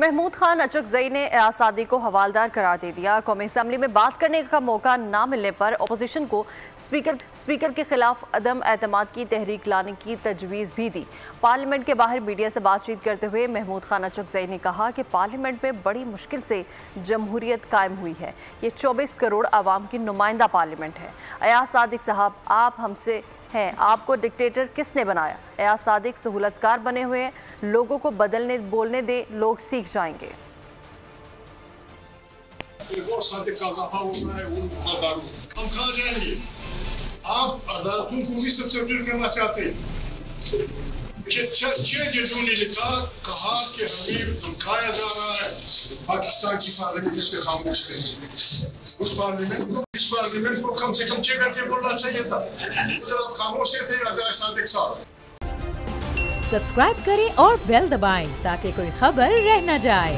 महमूद खान अचकजई ने आसादी को हवालदार करार दे दिया। कौमी असम्बली में बात करने का मौका ना मिलने पर अपोजिशन को स्पीकर स्पीकर के खिलाफ अदम एतमाद की तहरीक लाने की तजवीज़ भी दी। पार्लियामेंट के बाहर मीडिया से बातचीत करते हुए महमूद खान अचकजई ने कहा कि पार्लियामेंट में बड़ी मुश्किल से जमहूरियत कायम हुई है। ये चौबीस करोड़ आवाम की नुमाइंदा पार्लियामेंट है। अयाज सादिक साहब, आप हमसे हैं। आपको डिक्टेटर किसने बनाया? एया सादिक सहूलतकार बने हुए हैं। लोगों को बदलने, बोलने दे, लोग सीख जाएँगे। आप अदालतों को भी सब्सिट्यूट करना चाहते हैं। जजों ने लिखा, कहा कि हमें धमकाया जा रहा है। पाकिस्तान की इस पे खामोश थे उस पार्लियामेंट को, इस पार्लियामेंट को कम से कम छह घंटे बोलना चाहिए था। जरा खामोश थे अजय सादिक साहब। सब्सक्राइब करें और बेल दबाएँ ताकि कोई खबर रह न जाए।